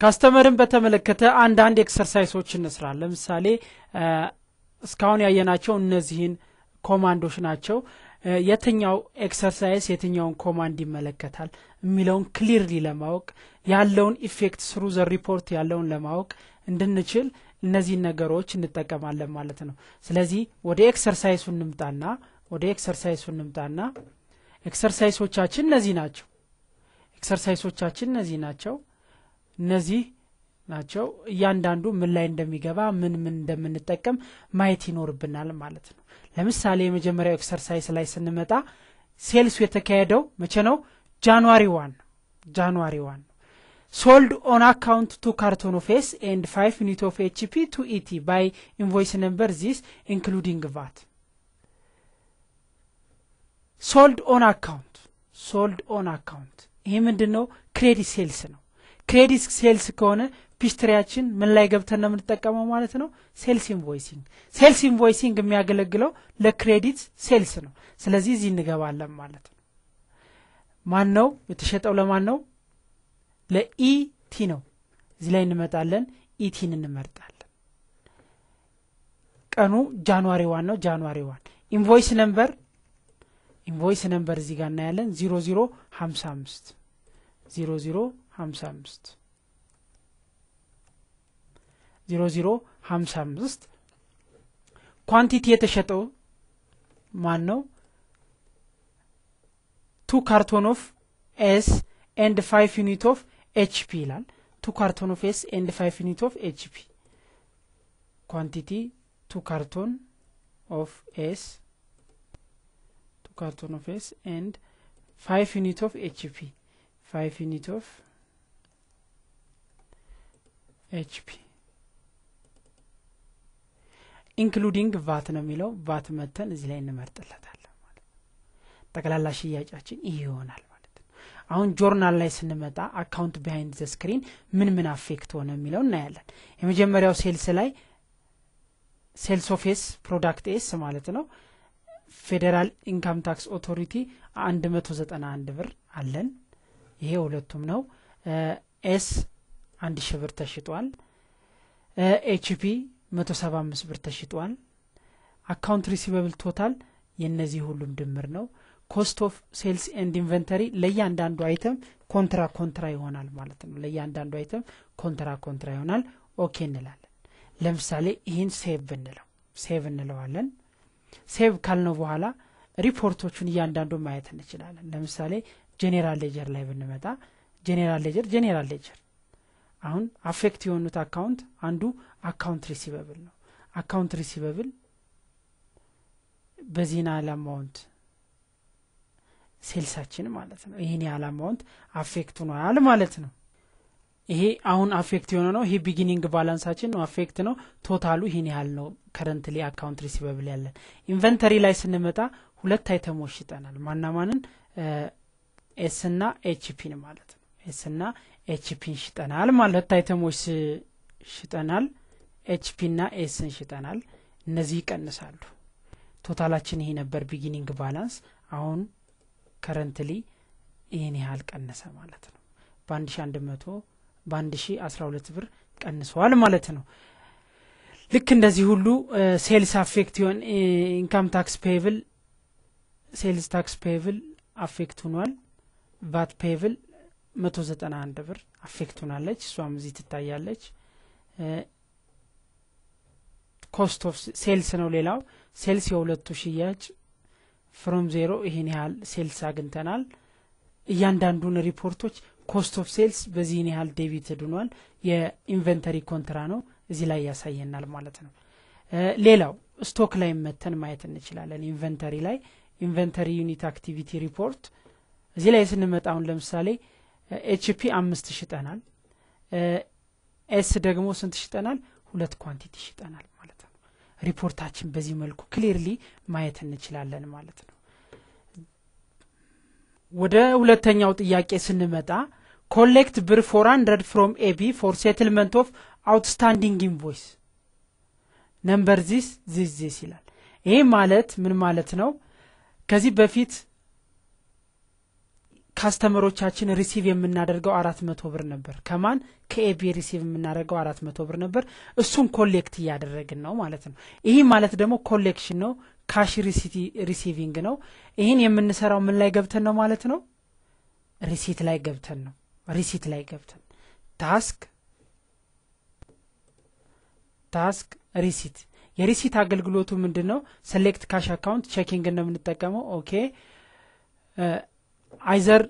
customer ን በተመለከተ አንዳንድ exercise ኦች እንስራ። ለምሳሌ እስካሁን ያየናቸው እነዚህን command ኦች ናቸው። የትኛው exercise የትኛውን command ይመለከታል የሚለውን clearly ለማወቅ ያለውን effect through the report ያለውን ለማወቅ እንድንችል እነዚህን ነገሮች እንጠቀማለን ማለት ነው። ስለዚህ ወደ exercise ኡ እንምጣና ወደ exercise ኡ እንምጣና exercise ኦቻችን እነዚህ ናቸው። exercise ኦቻችን እነዚህ ናቸው እነዚህ ናቸው። እያንዳንዱ ምን ላይ እንደሚገባ ምን ምን እንደምንጠቀም ማየት ይኖርብናል ማለት ነው። ለምሳሌ የመጀመሪያው exercise ላይ ስንመጣ sales ኡ የተካሄደው መቼ ነው? January one January one sold on account two carton of S and five unit of HP to ET by invoice number this including VAT። sold on account sold on account። ይሄ ምንድን ነው credit sales ነው credit sales ከሆነ Peachtree ያችን ምን ላይ ገብተን ነው የምንጠቀመው ማለት ነው? sales invoicing። sales invoicing የሚያገለግለው ለ credit sales ነው። ስለዚህ እዚህ እንገባለን ማለት ነው። ማን ነው የተሸጠው? ለማን ነው? ለ ET ነው። እዚህ ላይ እንመጣለን። ET ን እንመርጣለን። ቀኑ January one ነው። January one። invoice number invoice number እዚህ ጋር እናያለን። zero zero ሀምሳ አምስት። zero zero ሀምሳ አምስት zero zero ሀምሳ አምስት quantity የተሸጠው ማን ነው two carton of S and five unit of HP ይላል two carton of S and five unit of HP quantity two carton of S two carton of S and five unit of HP five unit of HP including VAT ነው የሚለው ቫት መተን እዚህ ላይ እንመርጥለታለን ማለት ጠቅላላ ሽያጫችን ይህ ይሆናል ማለት ነው። አሁን ጆርናል ላይ ስንመጣ account behind the screen ምን ምን affect ሆነ የሚለው እናያለን። የመጀመሪያው sales ላይ sales of S product S ማለት ነው። federal income tax authority አንድ መቶ ዘጠና አንድ ብር አለን። ይሄ ሁለቱም ነው። S አንድ ሺህ ብር ተሽጧል። HP መቶ ሰባ አምስት ብር ተሽጧል። account receivable total የእነዚህ ሁሉም ድምር ነው። cost of sales and inventory ለእያንዳንዱ item contra contra ይሆናል ማለት ነው። ለእያንዳንዱ item contra contra ይሆናል። okay እንላለን። ለምሳሌ ይህን save ብንለው save እንለዋለን። save ካልነው በኋላ ሪፖርቶቹን እያንዳንዱ ማየት እንችላለን። ለምሳሌ general ledger ላይ ብንመጣ general ledger general ledger አሁን affect የሆኑት account አንዱ account receivable ነው። account receivable በዚህን ያህል sales ኣችን ማለት ነው። ይህን ያህል affect ሆኗል ማለት ነው። ይሄ አሁን affect የሆነ ነው። ይሄ beginning balance ኣችን ነው affect ነው። total ኡ ይህን ያህል ነው currently account receivable ያለን። inventory ላይ ስንመጣ ሁለት item ኦች ሽጠናል ማና ማንን? S ና HP ን ማለት ነው። S ና HP ን ሽጠናል ማለት item ኦች ሽጠናል። HP ና S ን ሽጠናል። እነዚህ ይቀንሳሉ። total ኣችን ይሄ ነበር beginning balance አሁን currently ይህን ያህል ቀነሰ ማለት ነው። በአንድ ሺ አንድ መቶ በአንድ ሺ አስራ ሁለት ብር ቀንሰዋል ማለት ነው። ልክ እንደዚህ ሁሉ sales affect ይሆን income tax payable sales tax payable affect ሆኗል። VAT payable መቶ ዘጠና አንድ ብር affect ሆናለች። እሷም እዚህ ትታያለች። cost of sales ነው ሌላው። sales የሁለቱ ሽያጭ from zero ይህን ያህል sales አግኝተናል። እያንዳንዱን ሪፖርቶች cost of sales በዚህን ያህል debit ሆኗል የ inventory contra ነው እዚህ ላይ ያሳየናል ማለት ነው። ሌላው stock ላይ መጥተን ማየት እንችላለን። inventory ላይ inventory unit activity report እዚህ ላይ ስንመጣ አሁን ለምሳሌ HP አምስት ሽጠናል S ደግሞ ስንት ሽጠናል ሁለት quantity ሽጠናል ማለት ነው። ሪፖርታችን በዚህ መልኩ clearly ማየት እንችላለን ማለት ነው። ወደ ሁለተኛው ጥያቄ ስንመጣ collect ብር four hundred from AB for settlement of outstanding invoice number this this ይላል። ይህ ማለት ምን ማለት ነው? ከዚህ በፊት customer ኦቻችን receive የምናደርገው አራት መቶ ብር ነበር። ከማን? ከ AB receive የምናደርገው አራት መቶ ብር ነበር። እሱን collect እያደረግን ነው ማለት ነው። ይህ ማለት ደግሞ collection ነው። cash receiving ነው። ይህን የምንሰራው ምን ላይ ገብተን ነው ማለት ነው? receipt ላይ ገብተን ነው። receipt ላይ ገብተን task task receipt። የ receipt አገልግሎቱ ምንድን ነው select cash account checking ነው የምንጠቀመው። okay either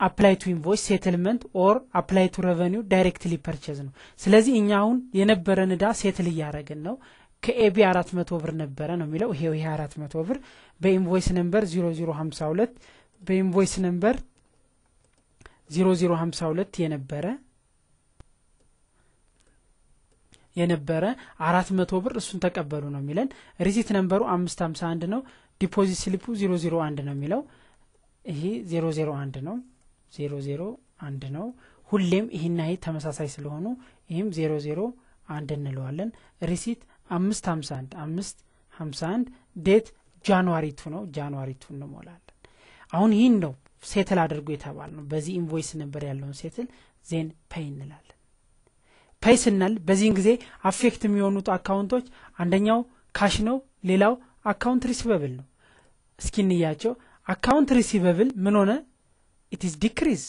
apply to invoice settlement or apply to revenue directly purchase ነው. ስለዚህ እኛ አሁን የነበረን እዳ settle እያደረግን ነው። ከ AB አራት መቶ ብር ነበረ ነው የሚለው። ይሄው ይሄ አራት መቶ ብር በ invoice number ዜሮ ዜሮ ሀምሳ ሁለት በ invoice number ዜሮ ዜሮ ሀምሳ ሁለት የነበረ የነበረ አራት መቶ ብር እሱን ተቀበሉ ነው የሚለን። receipt number ኡ አምስት ሀምሳ አንድ ነው። deposit slip ኡ ዜሮ ዜሮ አንድ ነው የሚለው ይሄ ዜሮ ዜሮ አንድ ነው። ዜሮ ዜሮ አንድ ነው። ሁሌም ይህና ይህ ተመሳሳይ ስለሆኑ ይህም ዜሮ ዜሮ አንድ እንለዋለን። receipt አምስት ሀምሳ አንድ አምስት ሀምሳ አንድ date January two ነው። January two እንሞላለን። አሁን ይህን ነው settle አድርጉ የተባልነው በዚህ invoice number ያለውን settle then pay እንላለን። pay ስናል በዚህን ጊዜ affect የሚሆኑት account ኦች አንደኛው cash ነው ሌላው account receivable ነው። እስኪ እንያቸው account receivable ምን ሆነ? it's decrease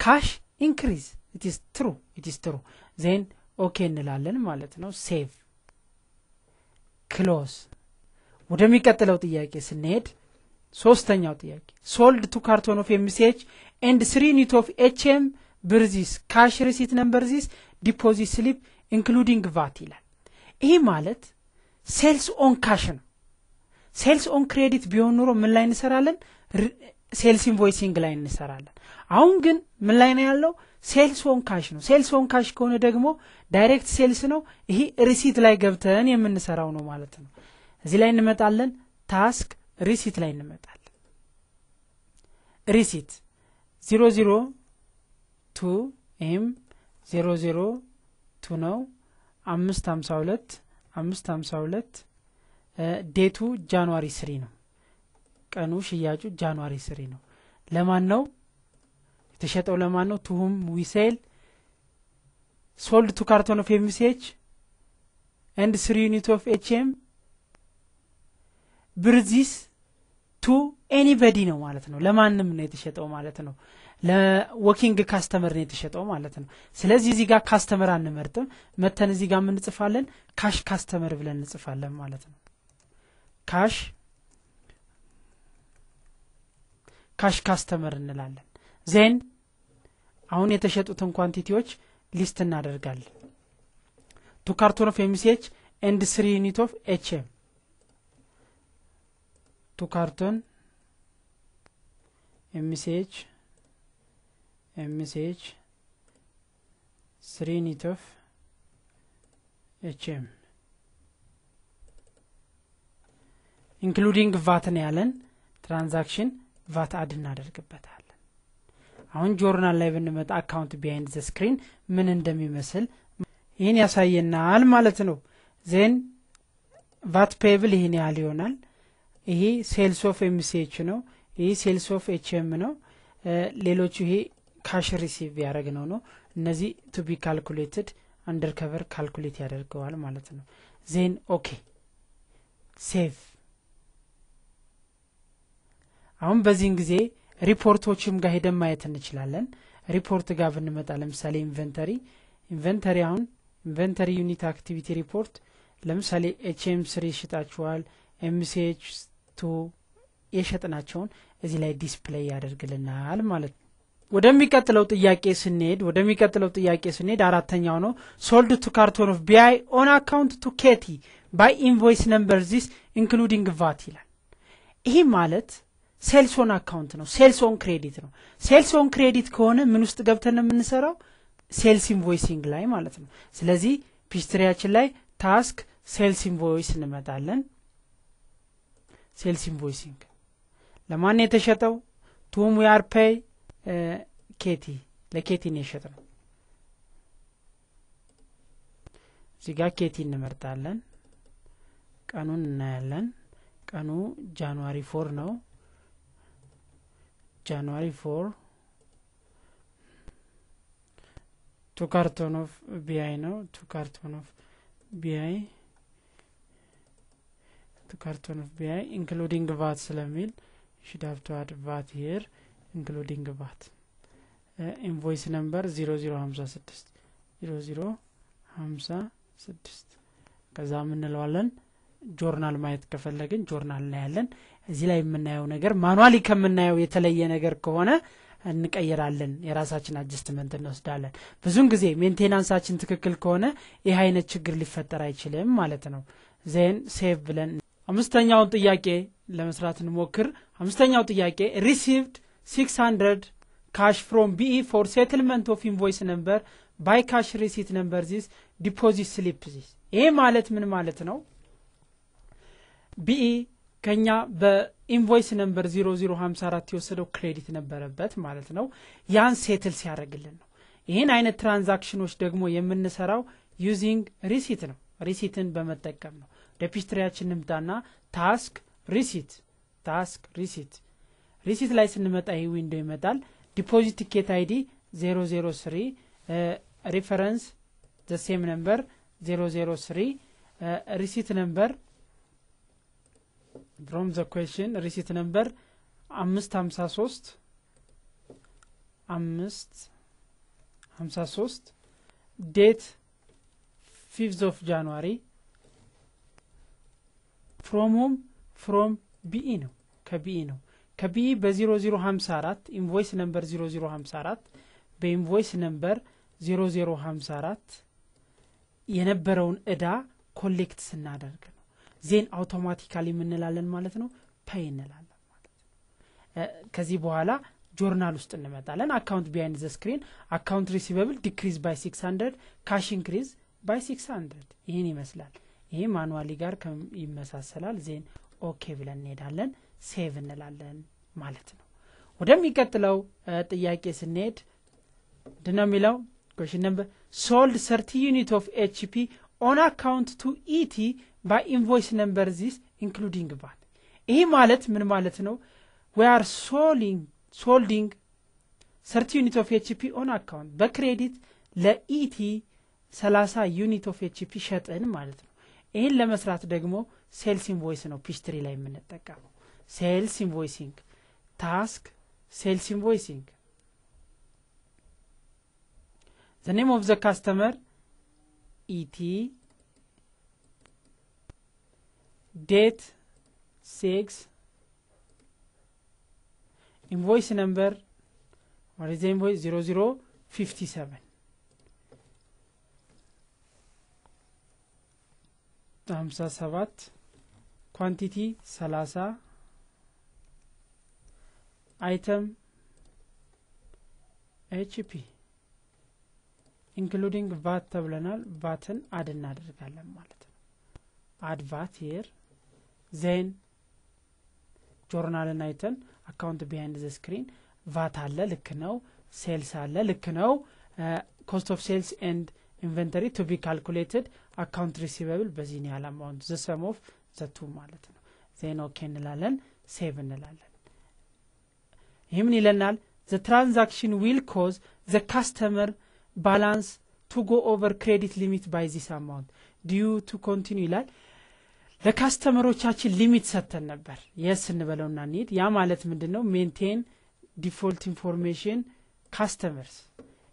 cash increase it's true it's true then okay እንላለን ማለት ነው። save close ወደሚቀጥለው ጥያቄ ስንሄድ ሶስተኛው ጥያቄ። sold two carton of MCH and three unit of HM by this cash receipt number deposit slip including VAT ይላል። ይህ ማለት sales on cash ነው sales on credit ቢሆን ኑሮ ምን ላይ እንሰራለን? sales invoicing ላይ እንሰራለን። አሁን ግን ምን ላይ ነው ያለው? sales on cash ነው። sales on cash ከሆነ ደግሞ direct sales ነው። ይሄ receipt ላይ ገብተን የምንሰራው ነው ማለት ነው። እዚህ ላይ እንመጣለን። task receipt ላይ እንመጣለን። receipt zero zero two ይህም zero zero two ነው። አምስት ሀምሳ ሁለት አምስት ሀምሳ ሁለት date ኡ January three ነው። ቀኑ ሽያጩ January three ነው። ለማን ነው? የተሸጠው ለማን ነው? to whom we sell sold two carton of MCH and three unit of HM by this to anybody ነው ማለት ነው። ለማንም ነው የተሸጠው ማለት ነው። ለ walking customer ነው የተሸጠው ማለት ነው። ስለዚህ እዚህ ጋር customer አንመርጥም። መጥተን እዚህ ጋር የምንጽፋለን cash customer ብለን እንጽፋለን ማለት ነው cash cash customer እንላለን። then አሁን የተሸጡትን quantity ዎች list እናደርጋለን። two carton of MCH and three unit of HM። two carton MCH MCH three unit of HM including VAT ነው ያለን። transaction VAT add እናደርግበታለን። አሁን ጆርናል ላይ ብንመጣ account behind the screen ምን እንደሚመስል ይህን ያሳየናል ማለት ነው። then VAT payable ይህን ያህል ይሆናል። ይሄ sales of MCH ነው። ይህ sales of HM ነው። ሌሎቹ ይሄ cash receive ያደረግነው። ነው እነዚህ to be calculated under cover calculate ያደርገዋል ማለት ነው። then okay save አሁን በዚህን ጊዜ ሪፖርቶችም ጋር ሄደን ማየት እንችላለን። ሪፖርት ጋር ብንመጣ ለምሳሌ inventory inventory አሁን inventory unit activity report ለምሳሌ HM three ሽጣችኋል MCH two የሸጥናቸውን እዚህ ላይ display ያደርግልናል ማለት ነው። ወደሚቀጥለው ጥያቄ ስንሄድ ወደሚቀጥለው ጥያቄ ስንሄድ አራተኛው ነው። sold two carton of BI on account to KT by invoice number this including VAT ይላል። ይህ ማለት sales on account ነው። sales on credit ነው። sales on credit ከሆነ ምን ውስጥ ገብተን የምንሰራው? sales invoicing ላይ ማለት ነው። ስለዚህ Peachtree ያችን ላይ task sales invoice እንመጣለን። sales invoicing ለማን የተሸጠው? to whom we are pay KT ለ KT ነው የሸጥነው እዚህ ጋር KT እንመርጣለን። ቀኑን እናያለን። ቀኑ January four ነው January four two carton of BI ነው two carton of BI two carton of BI including VAT ስለሚል should have to add VAT here including VAT. Uh, invoice number 0056 0056 ከዛ የምንለዋለን ጆርናል ማየት ከፈለግን ጆርናል እናያለን እዚህ ላይ የምናየው ነገር manually ከምናየው የተለየ ነገር ከሆነ እንቀይራለን። የራሳችን adjustment እንወስዳለን። ብዙን ጊዜ maintenance ኣችን ትክክል ከሆነ ይህ አይነት ችግር ሊፈጠር አይችልም ማለት ነው። then save ብለን አምስተኛውን ጥያቄ ለመስራት እንሞክር። አምስተኛው ጥያቄ received 600 cash from BE for settlement of invoice number by cash receipt number this deposit slip this። ይሄ ማለት ምን ማለት ነው? BE ከኛ በ invoice number 0054 የወሰደው credit ነበረበት ማለት ነው። ያን settle ሲያደርግልን ነው። ይህን አይነት transaction ኦች ደግሞ የምንሰራው using receipt ነው። receipt ን በመጠቀም ነው። ወደ Peachtree ያችን እንምጣና task receipt task receipt። receipt ላይ ስንመጣ ይህ window ይመጣል። deposit ticket ID 003 reference the same number 003 receipt number from the question receipt number አምስት ሀምሳ ሶስት አምስት ሀምሳ ሶስት date fifth of January from whom from BE ነው ከ BE ነው ከ BE በ0054 invoice number 0054 በ invoice number 0054 የነበረውን እዳ collect ስናደርግ then automatically የምንላለን ማለት ነው? pay እንላለን ማለት ነው። ከዚህ በኋላ ጆርናል ውስጥ እንመጣለን። account behind the screen account receivable decrease by 600 cash increase by 600 ይህን ይመስላል። ይሄ manually ጋር ይመሳሰላል። then okay ብለን እንሄዳለን። save እንላለን ማለት ነው። ወደሚቀጥለው ጥያቄ ስንሄድ ምንድነው የሚለው? question number sold thirty unit of HP on account to ET by invoice number this including VAT ይህ ማለት ምን ማለት ነው? we are solding thirty unit of HP on account በ credit ለ ET 30 unit of HP ሸጥን ማለት ነው። ይህን ለመስራት ደግሞ sales invoice ነው Peachtree ላይ የምንጠቀመው። sales invoicing task sales invoicing name of the customer ET date 6 invoice number what is the invoice? 0057 ሀምሳ ሰባት quantity ሰላሳ item HP including VAT ተብለናል። VAT ን add እናደርጋለን ማለት ነው። add VAT then journal ን አይተን account behind the screen VAT አለ ልክ ነው። sales አለ ልክ ነው። cost of sales and inventory to be calculated account receivable በዚህን ያህል amount the sum of the two ማለት ነው። then okay እንላለን save እንላለን። ይህ ይለናል? the transaction will cause the customer balance to go over credit limit by this amount do you to continue ይላል ለ customer ኦቻችን limit ሰጥተን ነበር። yes እንበለውና እንሂድ። ያ ማለት ምንድን ነው maintain default information customers።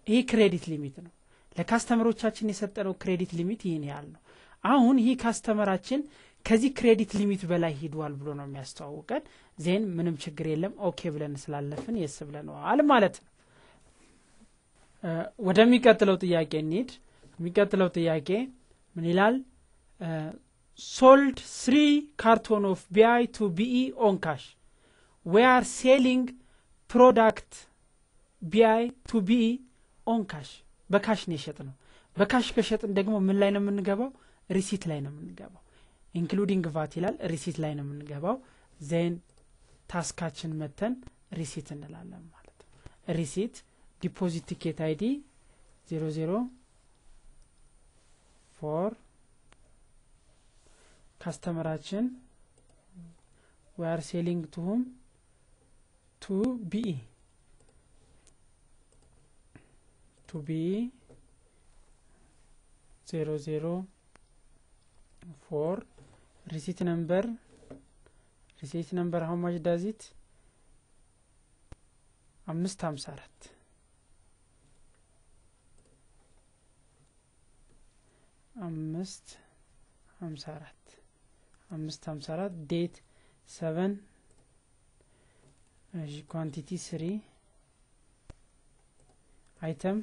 ይህ credit limit ነው። ለ customer ኦቻችን የሰጠነው credit limit ይህን ያህል ነው። አሁን ይህ customer ኣችን ከዚህ credit limit በላይ ሂዷል ብሎ ነው የሚያስተዋውቀን። then ምንም ችግር የለም። okay ብለን ስላለፍን yes ብለነዋል ማለት ነው። ወደሚቀጥለው ጥያቄ እንሂድ። የሚቀጥለው ጥያቄ ምን ይላል sold three carton of BE on cash we are selling product BI to BE on cash በ cash ነው የሸጥነው በ cash ከሸጥን ደግሞ ምን ላይ ነው የምንገባው? receipt ላይ ነው የምንገባው። including VAT ይላል። receipt ላይ ነው የምንገባው። then task ኣችን መጥተን receipt እንላለን ማለት ነው። receipt deposit ticket ID zero zero four customer ኣችን we are selling to whom to BE to BE zero zero four receipt number receipt number how much does it አምስት ሀምሳ አራት. አምስት ሀምሳ አራት አምስት ሀምሳ አራት date seven quantity three item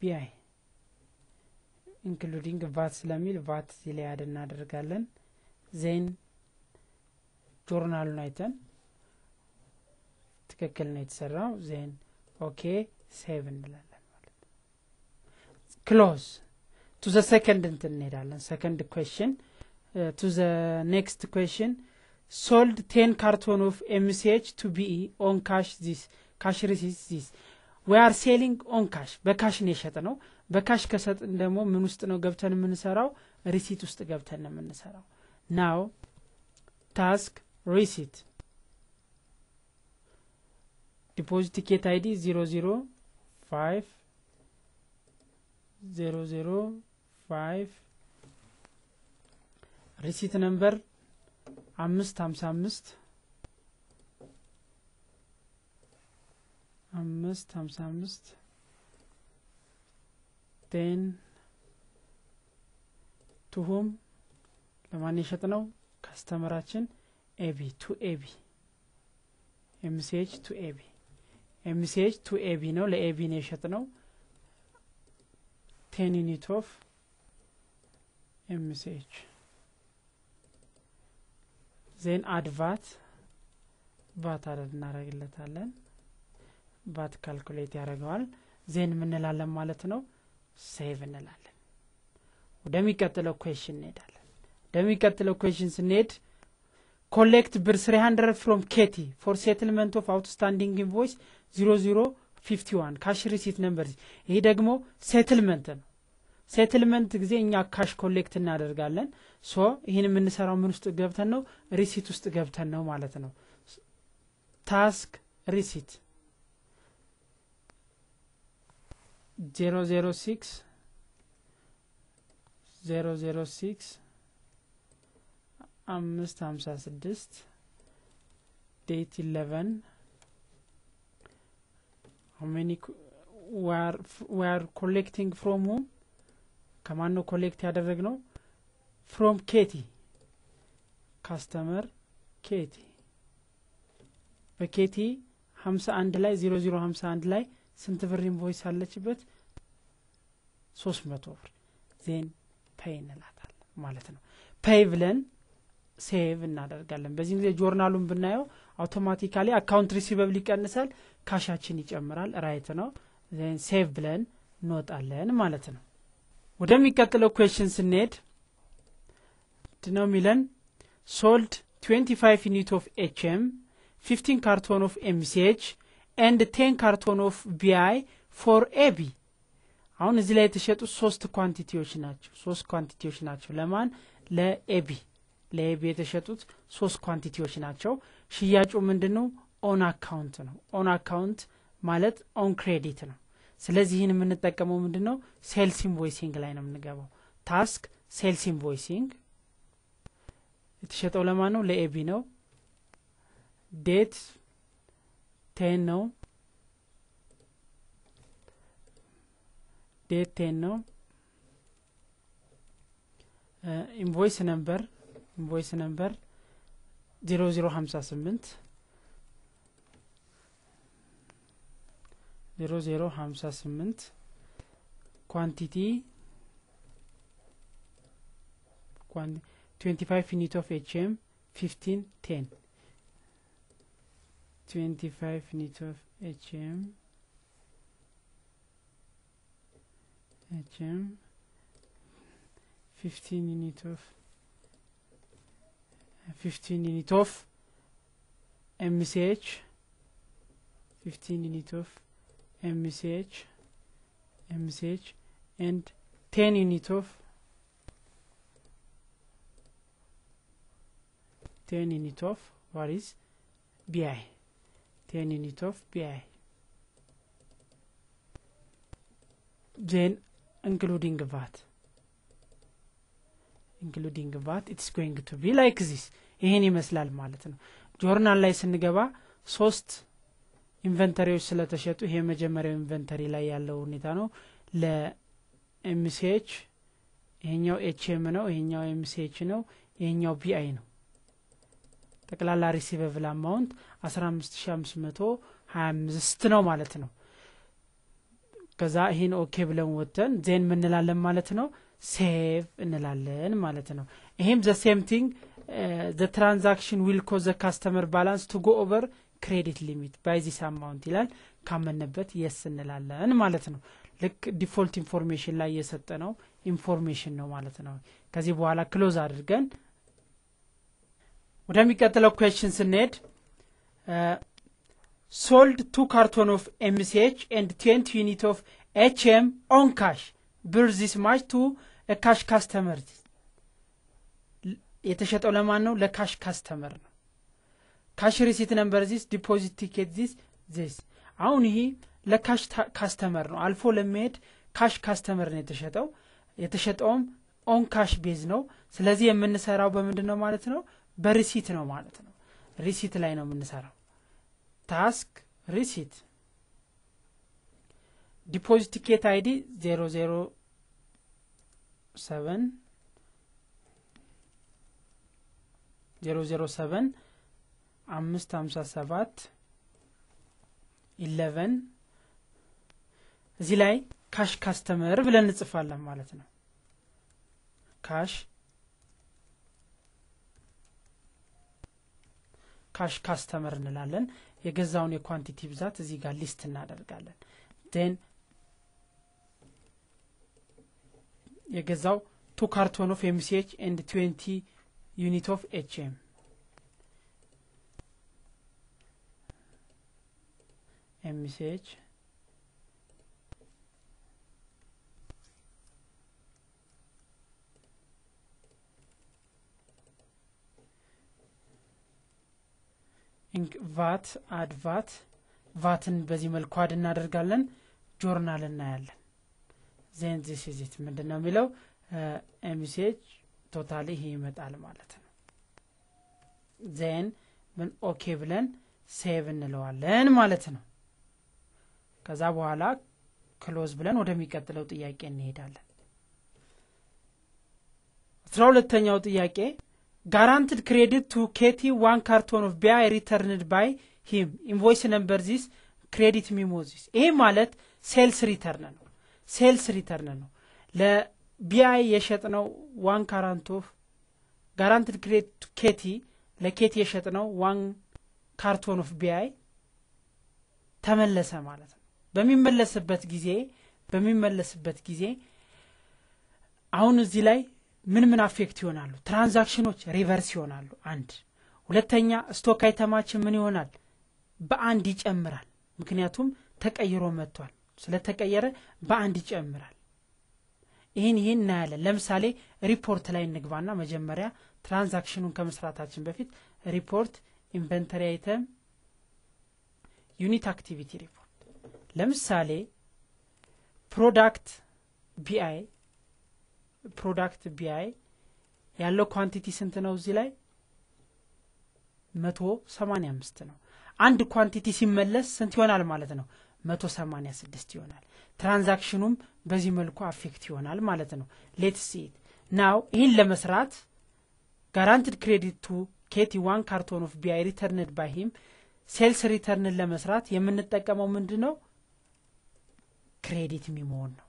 BI including VAT ስለሚል ቫት ላይ add እናደርጋለን። then journal ኡን አይተን ትክክል ነው የተሰራው። then okay save እንላለን ማለት close to the second እንትን እንሄዳለን። second question to the next question sold 10 carton of mch to BE on cash this cash receipts this we are selling on cash በ cash ነው የሸጥነው በ cash ከሸጥን ደግሞ ምን ውስጥ ነው ገብተን የምንሰራው receipt ውስጥ ገብተን ነው የምንሰራው now task receipt deposit ticket ID 005 005 receipt number አምስት ሀምሳ አምስት አምስት ሀምሳ አምስት ten to whom ለማን የሸጥነው customer ኣችን AB to AB MCH to AB MCH to AB ነው። ለ AB ነው የሸጥነው ten unit of MCH then add VAT VAT added እናደረግለታለን VAT calculate ያደረገዋል then ምንላለን ማለት ነው? save እንላለን። ወደሚቀጥለው question እንሄዳለን። ወደሚቀጥለው question ስንሄድ collect ብር three hundred from KT for settlement of outstanding invoice zero zero fifty one cash receipt number ይህ ደግሞ settlement ነው settlement ጊዜ እኛ cash collect እናደርጋለን። so ይህን የምንሰራው ምን ውስጥ ገብተን ነው? receipt ውስጥ ገብተን ነው ማለት ነው። task receipt zero zero six zero zero six አምስት ሀምሳ ስድስት date eleven we're collecting from whom ከማን ነው collect ያደረግነው from KT። customer KT። በ KT ሀምሳ አንድ ላይ zero zero ሀምሳ አንድ ላይ ስንት ብር invoice አለችበት? ሶስት መቶ ብር። then pay እንላታለን ማለት ነው። pay ብለን save እናደርጋለን። በዚህ ጊዜ ጆርናሉን ብናየው automatically account receivable ይቀንሳል cash ኣችን ይጨምራል። right ነው። then save ብለን እንወጣለን ማለት ነው ወደሚቀጥለው question ስንሄድ ምንድነው የሚለን? sold 25 unit of HM 15 carton of MCH and ten carton of BI for AB አሁን እዚህ ላይ የተሸጡት ሶስት quantity ዎች ናቸው። ሶስት quantity ዎች ናቸው። ለማን? ለ AB። ለ AB የተሸጡት ሶስት quantity ዎች ናቸው። ሽያጩ ምንድን ነው on account ነው። on account ማለት on credit ነው ስለዚህ ይህን የምንጠቀመው ምንድን ነው sales invoicing ላይ ነው የምንገባው። task sales invoicing የተሸጠው ለማን ነው? ለ AB ነው። date ten ነው። date ten ነው። invoice number invoice number zero zero ሀምሳ ስምንት zero zero ሀምሳ ስምንት quantity twenty five unit of HM fifteen ten twenty five unit of HM HM fifteen unit of fifteen unit of MCH fifteen unit of MCH MCH and ten unit of ten unit of what is BI ten unit of BI then including VAT including VAT it's going to be like this ይሄን ይመስላል ማለት ነው። ጆርናል ላይ ስንገባ ሶስት inventory ዎች ስለተሸጡ ይሄ የመጀመሪያው inventory ላይ ያለው ሁኔታ ነው። ለ MCH ይሄኛው HM ነው ይሄኛው MCH ነው ይሄኛው BI ነው። ጠቅላላ receivable amount አስራ አምስት ሺ አምስት መቶ ሀያ አምስት ነው ማለት ነው። ከዛ ይህን okay ብለን ወጥተን then ምንላለን ማለት ነው? save እንላለን ማለት ነው። ይሄም the same thing the transaction will cause the customer balance to go over credit limit by this amount ይላል። ካመንበት yes እንላለን ማለት ነው። ልክ default information ላይ የሰጠነው information ነው ማለት ነው። ከዚህ በኋላ close አድርገን ወደሚቀጥለው question ስንሄድ sold two carton of MCH and twenty unit of HM on cash ብር this much to cash customer? የተሸጠው ለማን ነው? ለ cash customer ነው cash receipt number this deposit ticket this this። አሁን ይሄ ለ cash customer ነው። አልፎ ለሚሄድ cash customer ነው የተሸጠው። የተሸጠውም on cash base ነው። ስለዚህ የምንሰራው በምንድን ነው ማለት ነው? በ receipt ነው ማለት ነው። receipt ላይ ነው የምንሰራው። task receipt። deposit ticket ID zero zero seven zero zero seven አምስት ሀምሳ ሰባት eleven እዚህ ላይ cash customer ብለን እንጽፋለን ማለት ነው። cash cash customer እንላለን። የገዛውን የ quantity ብዛት እዚህ ጋር list እናደርጋለን። ን የገዛው two carton of MCH and twenty unit of HM ኤምሲኤች ቫት አድ ቫት ቫትን በዚህ መልኩ አድ እናደርጋለን። ጆርናል እናያለን። ዜን ዚስ ዚት ምንድን ነው የሚለው? ኤምሲኤች ቶታሊ ይሄ ይመጣል ማለት ነው። then ምን okay ብለን save እንለዋለን ማለት ነው ከዛ በኋላ close ብለን ወደሚቀጥለው ጥያቄ እንሄዳለን። አስራ ሁለተኛው ጥያቄ granted credit to ኬቲ one carton of BI returned by him invoice number this credit memo this። ይሄ ማለት sales return ነው። sales return ነው። ለ BI የሸጥነው one carton of granted credit ኬቲ ለኬቲ የሸጥነው one carton of BI ተመለሰ ማለት ነው በሚመለስበት ጊዜ በሚመለስበት ጊዜ አሁን እዚህ ላይ ምን ምን affect ይሆናሉ? transaction ኦች reverse ይሆናሉ። አንድ። ሁለተኛ stock item ኣችን ምን ይሆናል? በአንድ ይጨምራል። ምክንያቱም ተቀይሮ መጥቷል። ስለተቀየረ በአንድ ይጨምራል። ይህን ይህን እናያለን። ለምሳሌ ሪፖርት ላይ እንግባና መጀመሪያ transaction ኑን ከመስራታችን በፊት ሪፖርት inventory item unit activity report ለምሳሌ product BI product BI ያለው quantity ስንት ነው? እዚህ ላይ መቶ ሰማኒያ አምስት ነው። አንድ quantity ሲመለስ ስንት ይሆናል ማለት ነው? መቶ ሰማኒያ ስድስት ይሆናል። transaction ኑም በዚህ መልኩ affect ይሆናል ማለት ነው። let's see it now ይህን ለመስራት granted credit to ኬቲ one carton of BI returned by sales return ን ለመስራት የምንጠቀመው ምንድ ነው credit memo ን ነው።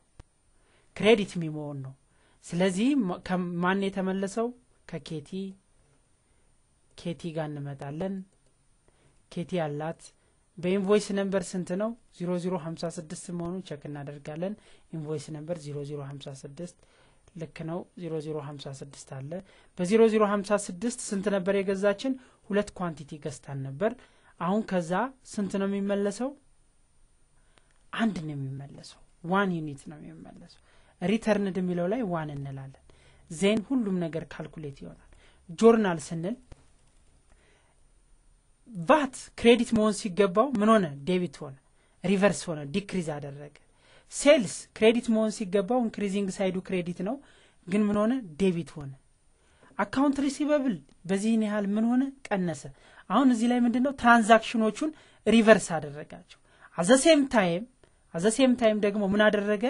credit memo ን ነው። ስለዚህ ማን የተመለሰው? ከኬቲ። ኬቲ ጋር እንመጣለን። ኬቲ ያላት በ invoice number ስንት ነው? ዜሮ ዜሮ ሀምሳ ስድስት መሆኑን check እናደርጋለን። invoice ሀምሳ ስድስት ልክ ነው። ዜሮ ዜሮ ሀምሳ ስድስት አለ። በዜሮ ዜሮ ሀምሳ ስድስት ስንት ነበር የገዛችን? ሁለት quantity ገዝታን ነበር። አሁን ከዛ ስንት ነው የሚመለሰው አንድ ነው የሚመለሰው። one unit ነው የሚመለሰው። returned የሚለው ላይ one እንላለን። then ሁሉም ነገር calculate ይሆናል። ጆርናል ስንል VAT credit መሆን ሲገባው ምን ሆነ? debit ሆነ። reverse ሆነ። decrease አደረገ። sales credit መሆን ሲገባው increasing side ኡ credit ነው። ግን ምን ሆነ? debit ሆነ። account receivable በዚህን ያህል ምን ሆነ? ቀነሰ። አሁን እዚህ ላይ ምንድን ነው transaction ኦቹን reverse አደረጋቸው። አዘሴም ታይም አዘሴም ታይም ደግሞ ምን አደረገ?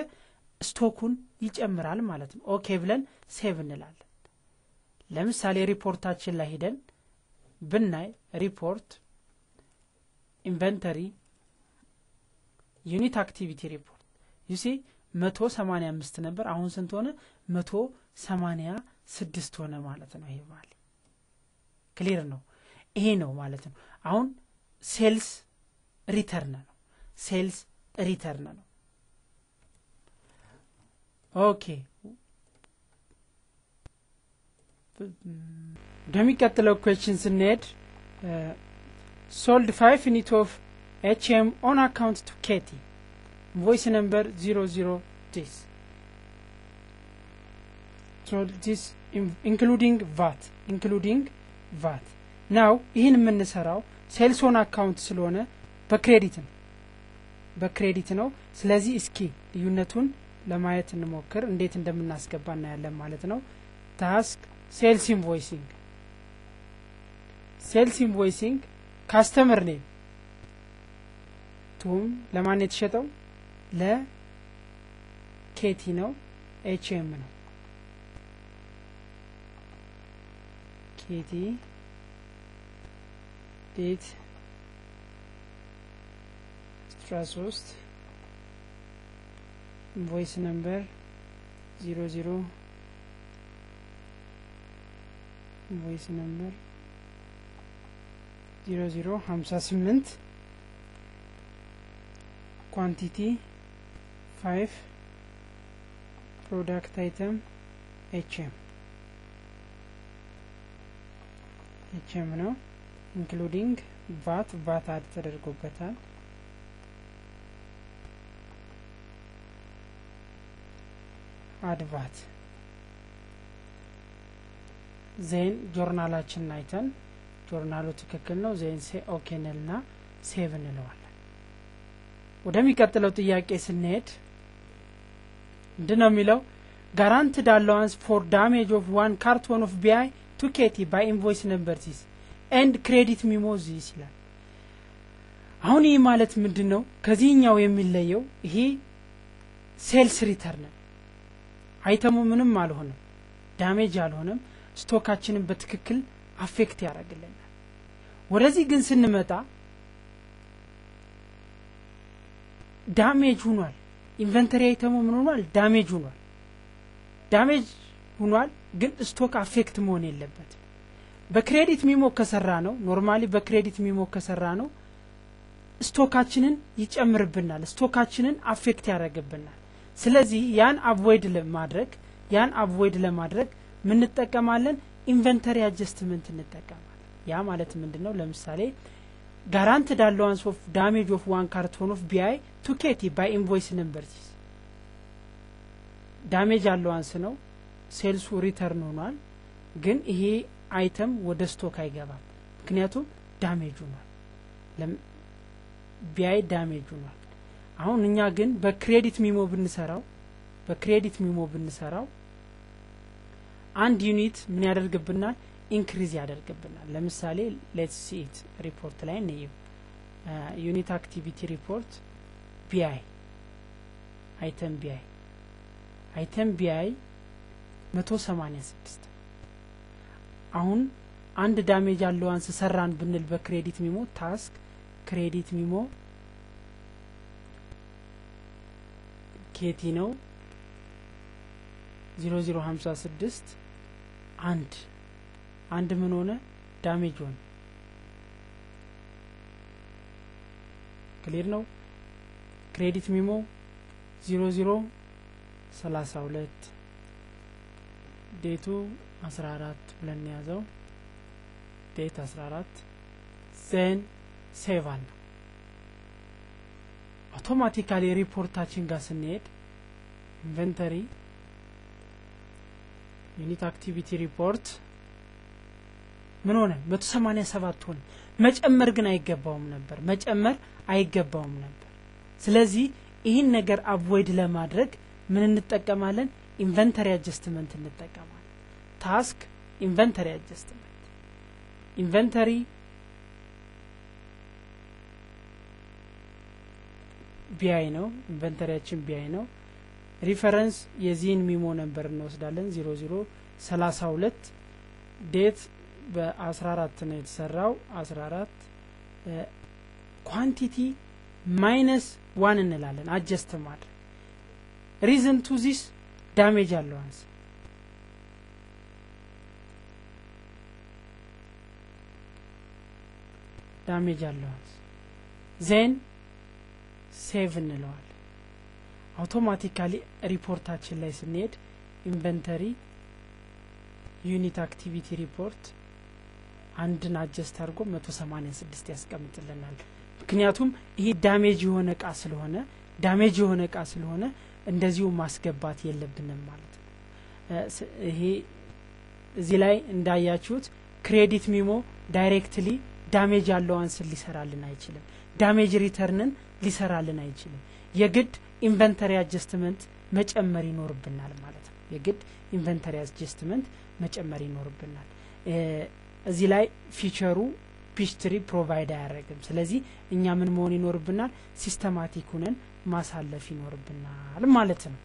stock ኡን ይጨምራል ማለት ነው። okay ብለን save እንላለን። ለምሳሌ ሪፖርታችን ላይ ሂደን ብናይ ሪፖርት inventory unit activity report። ዩሲ መቶ ሰማኒያ አምስት ነበር። አሁን ስንት ሆነ? መቶ ሰማኒያ ስድስት ሆነ ማለት ነው ይሄ ቫሊ clear ነው? ይሄ ነው ማለት ነው። አሁን sales return ነው። sales return ነው። okay። ወደሚቀጥለው question ስንሄድ sold five unit of HM on account to ኬቲ invoice number zero zero this this including VAT including VAT now ይህን የምንሰራው sales on account ስለሆነ በ credit ነው በ credit ነው። ስለዚህ እስኪ ልዩነቱን ለማየት እንሞክር። እንዴት እንደምናስገባ እናያለን ማለት ነው። task sales invoicing። sales invoicing customer name ቱም ለማን የተሸጠው? ለኬቲ ነው። HM ነው። ኬቲ date አስራ ሶስት invoice number ዜሮ ዜሮ invoice number ዜሮ ዜሮ ሀምሳ ስምንት quantity five product item HM HM ነው including VAT VAT add ተደርጎበታል add VAT then journal ኣችንን አይተን ጆርናሉ ትክክል ነው። then ሴ okay እንልና save እንለዋለን። ወደሚቀጥለው ጥያቄ ስንሄድ ምንድን ነው የሚለው? granted allowance for damage of one carton of BI to ኬቲ by invoice number this and credit memo this ይላል። አሁን ይህ ማለት ምንድን ነው? ከዚህኛው የሚለየው ይሄ sales return item ኡ ምንም አልሆነም damage አልሆነም stock ኣችንን በትክክል affect ያደርግልናል። ወደዚህ ግን ስንመጣ damage ሁኗል። inventory item ኡ ምን ሆኗል damage ሁኗል። damage ሁኗል ግን stock affect መሆን የለበትም። በክሬዲት ሚሞ ከሰራ ነው ኖርማሊ በክሬዲት ሚሞ ከሰራ ነው ስቶካችንን ይጨምርብናል ስቶካችንን አፌክት ያደረግብናል ስለዚህ ያን avoid ለማድረግ ያን avoid ለማድረግ ምንጠቀማለን inventory adjustment እንጠቀማለን። ያ ማለት ምንድን ነው ለምሳሌ granted allowance of damage of one carton of BI to KT by invoice number this damage allowance ነው sales ኡ return ሆኗል ግን ይሄ item ወደ stock አይገባም። ምክንያቱም damage ሆኗል. BI damage ሆኗል አሁን እኛ ግን በ credit memo ብንሰራው በ credit memo ብንሰራው አንድ unit ምን ያደርግብናል? increase ያደርግብናል። ለምሳሌ let's see it ሪፖርት ላይ እንየው unit activity report BI item BI item BI መቶ ሰማኒያ ስድስት። አሁን አንድ damage allowance ሰራን ብንል በ credit memo task credit memo KT ነው። ዜሮ ዜሮ ሀምሳ ስድስት አንድ አንድ ምን ሆነ? damage ሆነ። clear ነው። credit memo ዜሮ ዜሮ ሰላሳ ሁለት date ኡ አስራ አራት ብለን ያዘው date አስራ አራት then save አለ automatically ሪፖርታችን ጋር ስንሄድ inventory unit activity report ምን ሆነ? መቶ ሰማኒያ ሰባት ሆነ። መጨመር ግን አይገባውም ነበር። መጨመር አይገባውም ነበር። ስለዚህ ይህን ነገር avoid ለማድረግ ምን እንጠቀማለን? inventory adjustment እንጠቀማለን። task inventory adjustment inventory BI ነው inventory ኣችን BI ነው። reference የዚህን memo number እንወስዳለን። ዜሮ ዜሮ ሰላሳ ሁለት date በአስራ አራት ነው የተሰራው። አስራ አራት quantity minus one እንላለን። adjust ማድረግ reason to this damage allowance damage allowance then save እንለዋል automatically ሪፖርታችን ላይ ስንሄድ inventory unit activity report አንድን adjust አድርጎ መቶ ሰማኒያ ስድስት ያስቀምጥልናል። ምክንያቱም ይሄ damage የሆነ እቃ ስለሆነ damage የሆነ እቃ ስለሆነ እንደዚሁ ማስገባት የለብንም ማለት ነው። ይሄ እዚህ ላይ እንዳያችሁት credit memo directly damage allowance ን ሊሰራልን አይችልም። damage return ን ሊሰራልን አይችልም። የግድ inventory adjustment መጨመር ይኖርብናል ማለት ነው። የግድ inventory adjustment መጨመር ይኖርብናል። እዚህ ላይ feature ኡ Peachtree provide አያደረግም ስለዚህ እኛ ምን መሆን ይኖርብናል? systematic ሁነን ማሳለፍ ይኖርብናል ማለት ነው